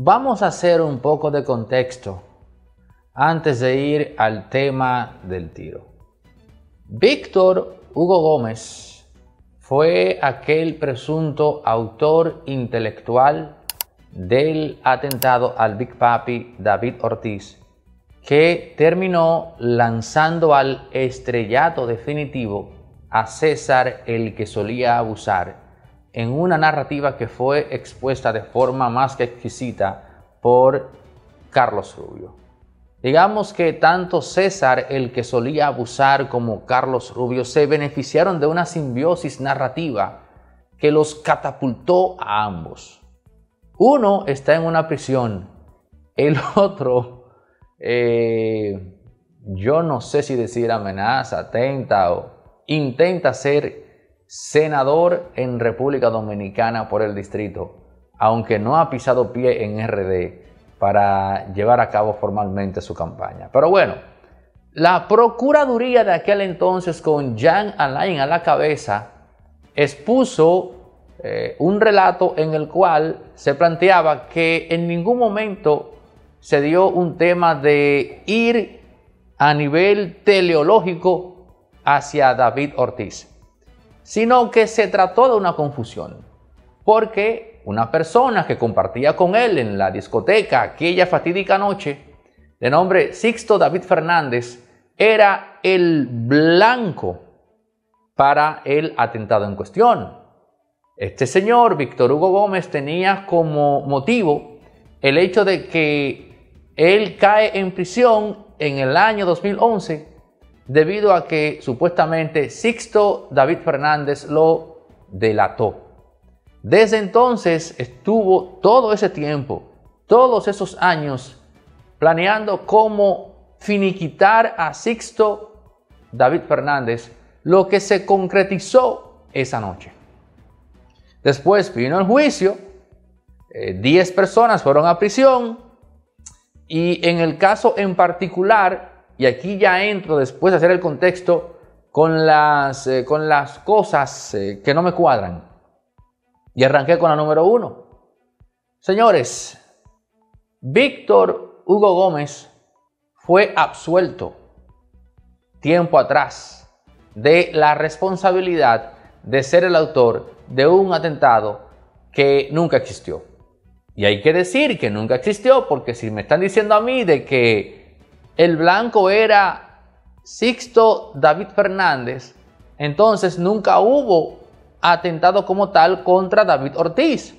Vamos a hacer un poco de contexto antes de ir al tema del tiro. Víctor Hugo Gómez fue aquel presunto autor intelectual del atentado al Big Papi David Ortiz, que terminó lanzando al estrellato definitivo a César el que solía abusar, en una narrativa que fue expuesta de forma más que exquisita por Carlos Rubio. Digamos que tanto César el que solía abusar como Carlos Rubio se beneficiaron de una simbiosis narrativa que los catapultó a ambos. Uno está en una prisión, el otro, eh, yo no sé si decir amenaza, atenta o intenta ser senador en República Dominicana por el distrito, aunque no ha pisado pie en RD para llevar a cabo formalmente su campaña. Pero bueno, la Procuraduría de aquel entonces con Jean Alain a la cabeza expuso eh, un relato en el cual se planteaba que en ningún momento se dio un tema de ir a nivel teleológico hacia David Ortiz, sino que se trató de una confusión, porque una persona que compartía con él en la discoteca aquella fatídica noche, de nombre Sixto David Fernández, era el blanco para el atentado en cuestión. Este señor, Víctor Hugo Gómez, tenía como motivo el hecho de que él cae en prisión en el año 2011 debido a que supuestamente Sixto David Fernández lo delató. Desde entonces estuvo todo ese tiempo, todos esos años, planeando cómo finiquitar a Sixto David Fernández, lo que se concretizó esa noche. Después vino el juicio, 10 eh, personas fueron a prisión y en el caso en particular y aquí ya entro después de hacer el contexto con las, eh, con las cosas eh, que no me cuadran. Y arranqué con la número uno. Señores, Víctor Hugo Gómez fue absuelto tiempo atrás de la responsabilidad de ser el autor de un atentado que nunca existió. Y hay que decir que nunca existió porque si me están diciendo a mí de que el blanco era Sixto David Fernández, entonces nunca hubo atentado como tal contra David Ortiz.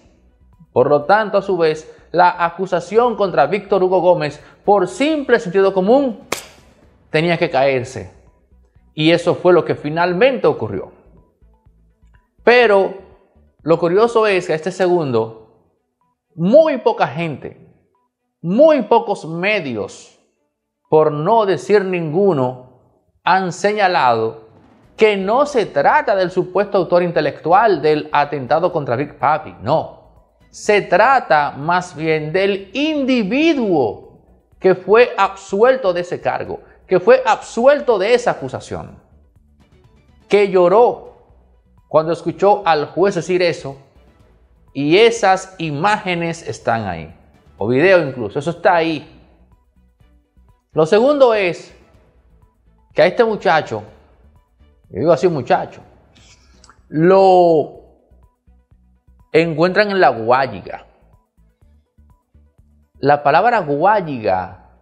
Por lo tanto, a su vez, la acusación contra Víctor Hugo Gómez por simple sentido común tenía que caerse. Y eso fue lo que finalmente ocurrió. Pero lo curioso es que a este segundo, muy poca gente, muy pocos medios por no decir ninguno, han señalado que no se trata del supuesto autor intelectual del atentado contra Big Papi, no. Se trata más bien del individuo que fue absuelto de ese cargo, que fue absuelto de esa acusación, que lloró cuando escuchó al juez decir eso y esas imágenes están ahí, o video incluso, eso está ahí lo segundo es que a este muchacho, yo digo así muchacho, lo encuentran en la guayiga. La palabra guayiga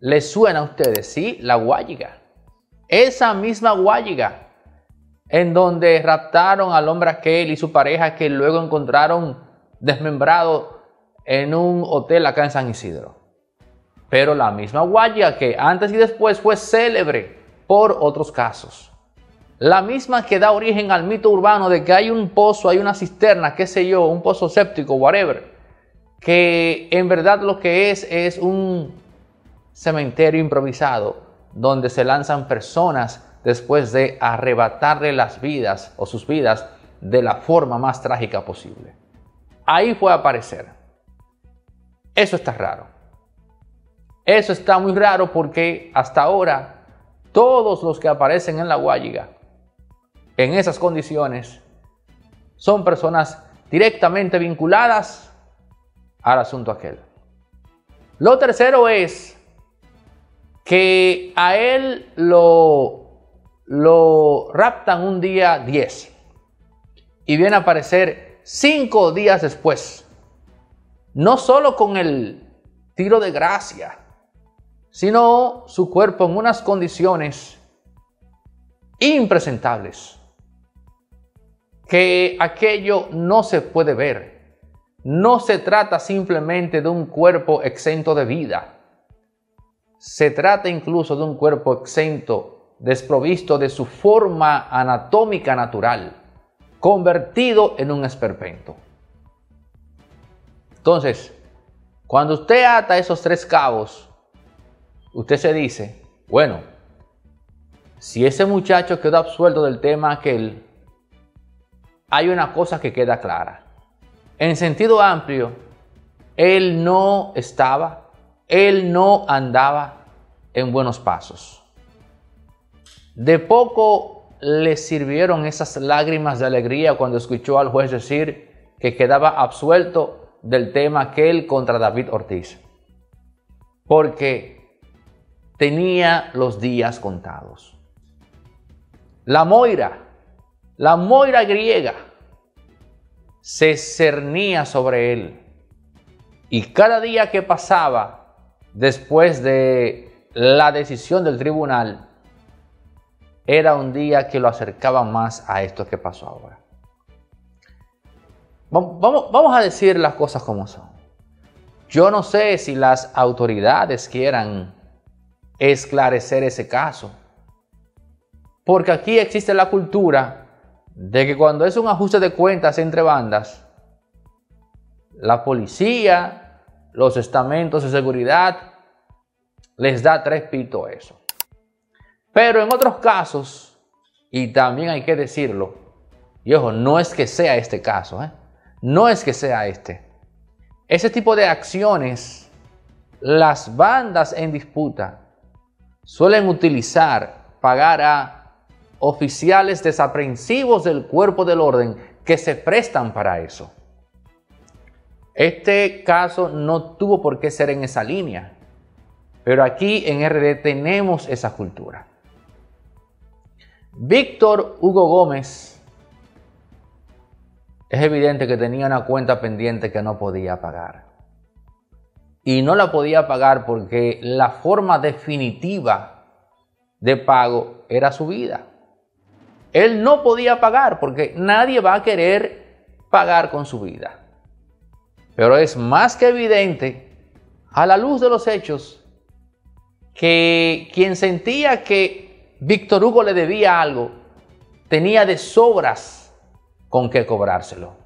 le suena a ustedes, ¿sí? La guayiga. Esa misma guayiga en donde raptaron al hombre aquel y su pareja que luego encontraron desmembrado en un hotel acá en San Isidro. Pero la misma Guaya que antes y después fue célebre por otros casos. La misma que da origen al mito urbano de que hay un pozo, hay una cisterna, qué sé yo, un pozo séptico, whatever, que en verdad lo que es es un cementerio improvisado donde se lanzan personas después de arrebatarle las vidas o sus vidas de la forma más trágica posible. Ahí fue a aparecer. Eso está raro. Eso está muy raro porque hasta ahora todos los que aparecen en la Guayiga en esas condiciones son personas directamente vinculadas al asunto aquel. Lo tercero es que a él lo, lo raptan un día 10 y viene a aparecer cinco días después. No solo con el tiro de gracia, sino su cuerpo en unas condiciones impresentables, que aquello no se puede ver. No se trata simplemente de un cuerpo exento de vida. Se trata incluso de un cuerpo exento, desprovisto de su forma anatómica natural, convertido en un esperpento. Entonces, cuando usted ata esos tres cabos, usted se dice, bueno, si ese muchacho quedó absuelto del tema aquel, hay una cosa que queda clara. En sentido amplio, él no estaba, él no andaba en buenos pasos. De poco le sirvieron esas lágrimas de alegría cuando escuchó al juez decir que quedaba absuelto del tema aquel contra David Ortiz. Porque tenía los días contados. La Moira, la Moira griega, se cernía sobre él. Y cada día que pasaba después de la decisión del tribunal, era un día que lo acercaba más a esto que pasó ahora. Vamos, vamos a decir las cosas como son. Yo no sé si las autoridades quieran esclarecer ese caso. Porque aquí existe la cultura de que cuando es un ajuste de cuentas entre bandas, la policía, los estamentos de seguridad, les da tres pitos eso. Pero en otros casos, y también hay que decirlo, y ojo, no es que sea este caso, ¿eh? no es que sea este. Ese tipo de acciones, las bandas en disputa suelen utilizar, pagar a oficiales desaprensivos del cuerpo del orden que se prestan para eso. Este caso no tuvo por qué ser en esa línea, pero aquí en RD tenemos esa cultura. Víctor Hugo Gómez es evidente que tenía una cuenta pendiente que no podía pagar. Y no la podía pagar porque la forma definitiva de pago era su vida. Él no podía pagar porque nadie va a querer pagar con su vida. Pero es más que evidente, a la luz de los hechos, que quien sentía que Víctor Hugo le debía algo, tenía de sobras con qué cobrárselo.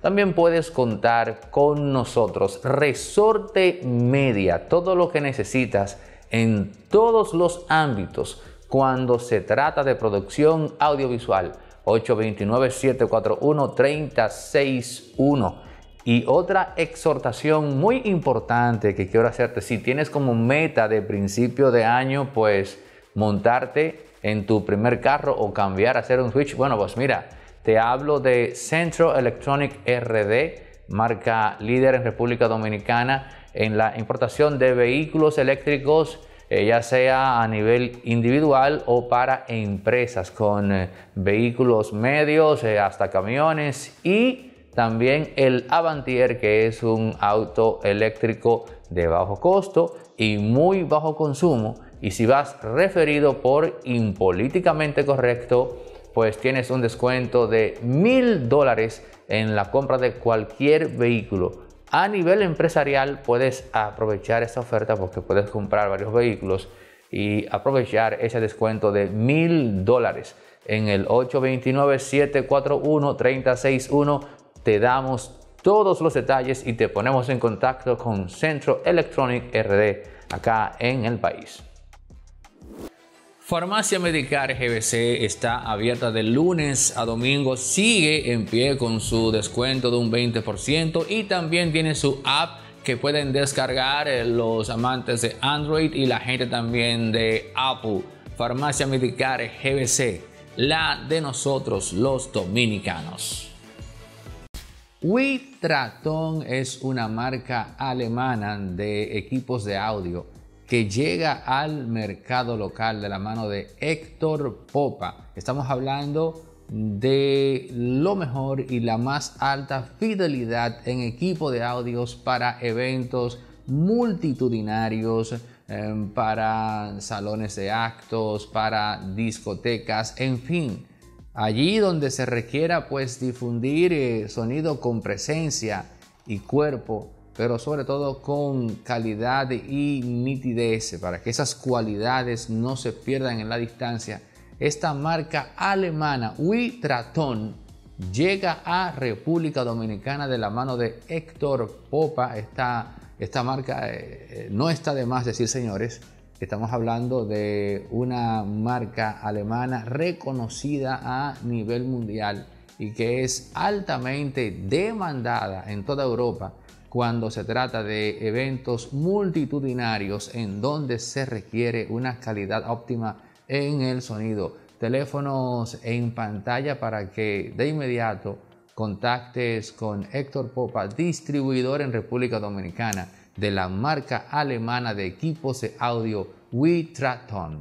también puedes contar con nosotros. Resorte Media, todo lo que necesitas en todos los ámbitos cuando se trata de producción audiovisual. 829-741-3061. Y otra exhortación muy importante que quiero hacerte, si tienes como meta de principio de año, pues montarte en tu primer carro o cambiar hacer un switch, bueno, pues mira, te hablo de Centro Electronic RD, marca líder en República Dominicana en la importación de vehículos eléctricos eh, ya sea a nivel individual o para empresas con eh, vehículos medios eh, hasta camiones y también el Avantier que es un auto eléctrico de bajo costo y muy bajo consumo. Y si vas referido por impolíticamente correcto, pues tienes un descuento de mil dólares en la compra de cualquier vehículo. A nivel empresarial puedes aprovechar esta oferta porque puedes comprar varios vehículos y aprovechar ese descuento de mil dólares en el 829-741-361. Te damos todos los detalles y te ponemos en contacto con Centro Electronic RD acá en el país. Farmacia Medicar GBC está abierta de lunes a domingo, sigue en pie con su descuento de un 20% y también tiene su app que pueden descargar eh, los amantes de Android y la gente también de Apple. Farmacia Medicar GBC, la de nosotros los dominicanos. Witraton es una marca alemana de equipos de audio que llega al mercado local de la mano de Héctor Popa. Estamos hablando de lo mejor y la más alta fidelidad en equipo de audios para eventos multitudinarios, em, para salones de actos, para discotecas, en fin, allí donde se requiera pues difundir eh, sonido con presencia y cuerpo pero sobre todo con calidad y nitidez para que esas cualidades no se pierdan en la distancia. Esta marca alemana Witraton llega a República Dominicana de la mano de Héctor Popa. Esta, esta marca eh, eh, no está de más decir, señores, estamos hablando de una marca alemana reconocida a nivel mundial y que es altamente demandada en toda Europa cuando se trata de eventos multitudinarios en donde se requiere una calidad óptima en el sonido. Teléfonos en pantalla para que de inmediato contactes con Héctor Popa, distribuidor en República Dominicana de la marca alemana de equipos de audio Witraton.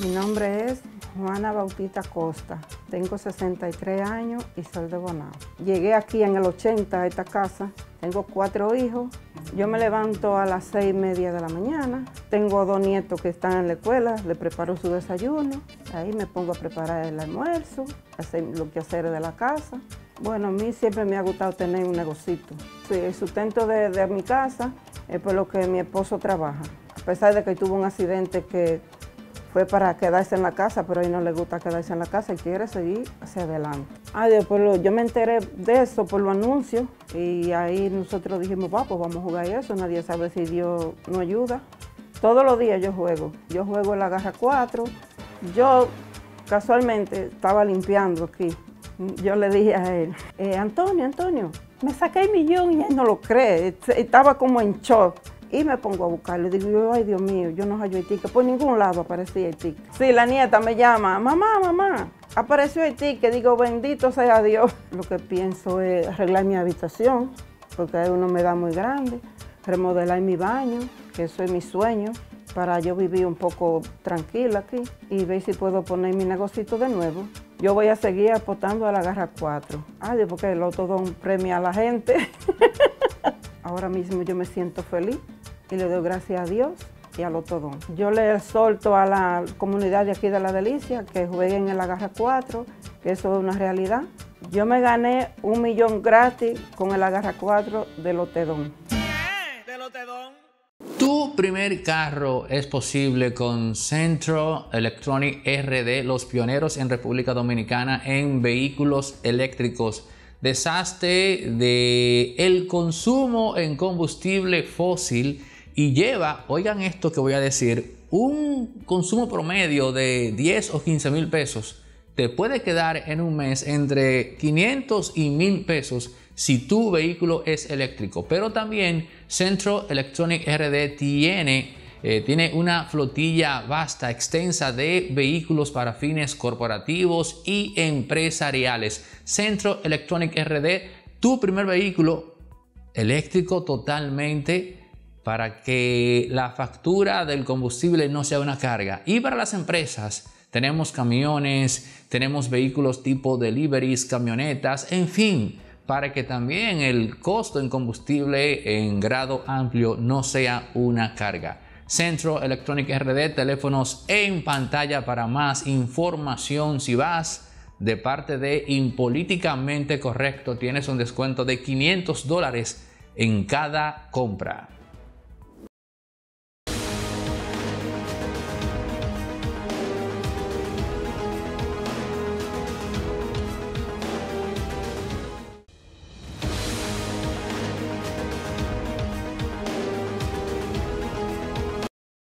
Mi nombre es Juana Bautista Costa. Tengo 63 años y soy de Bonao. Llegué aquí en el 80 a esta casa. Tengo cuatro hijos. Yo me levanto a las seis y media de la mañana. Tengo dos nietos que están en la escuela. Le preparo su desayuno. Ahí me pongo a preparar el almuerzo, hacer lo que hacer de la casa. Bueno, a mí siempre me ha gustado tener un negocito. el sustento de, de mi casa es por lo que mi esposo trabaja. A pesar de que tuvo un accidente que fue para quedarse en la casa, pero a él no le gusta quedarse en la casa y quiere seguir hacia adelante. Ah, después yo me enteré de eso por los anuncios y ahí nosotros dijimos, va, pues vamos a jugar eso, nadie sabe si Dios nos ayuda. Todos los días yo juego, yo juego en la garra 4. Yo casualmente estaba limpiando aquí. Yo le dije a él, eh, Antonio, Antonio, me saqué el millón y él no lo cree, estaba como en shock. Y me pongo a buscarlo. Digo, ay Dios mío, yo no hallo el ticket. Por ningún lado aparecía ticket. Sí, la nieta me llama, mamá, mamá, apareció el ticket. Digo, bendito sea Dios. Lo que pienso es arreglar mi habitación, porque hay uno me da muy grande. Remodelar mi baño, que eso es mi sueño, para yo vivir un poco tranquila aquí y ver si puedo poner mi negocito de nuevo. Yo voy a seguir apostando a la garra 4. Ay, porque el un premia a la gente. Ahora mismo yo me siento feliz y le doy gracias a Dios y al Otodón. Yo le solto a la comunidad de aquí de La Delicia que jueguen en la Garra 4, que eso es una realidad. Yo me gané un millón gratis con el Agarra 4 del Otedón. Tu primer carro es posible con Centro Electronic RD, los pioneros en República Dominicana en vehículos eléctricos desastre de el consumo en combustible fósil y lleva, oigan esto que voy a decir, un consumo promedio de 10 o 15 mil pesos te puede quedar en un mes entre 500 y 1000 pesos si tu vehículo es eléctrico. Pero también Centro Electronic RD tiene eh, tiene una flotilla vasta, extensa de vehículos para fines corporativos y empresariales. Centro Electronic RD, tu primer vehículo eléctrico totalmente para que la factura del combustible no sea una carga. Y para las empresas, tenemos camiones, tenemos vehículos tipo deliveries, camionetas, en fin, para que también el costo en combustible en grado amplio no sea una carga. Centro Electronic RD, teléfonos en pantalla para más información. Si vas de parte de Impolíticamente Correcto, tienes un descuento de 500 dólares en cada compra.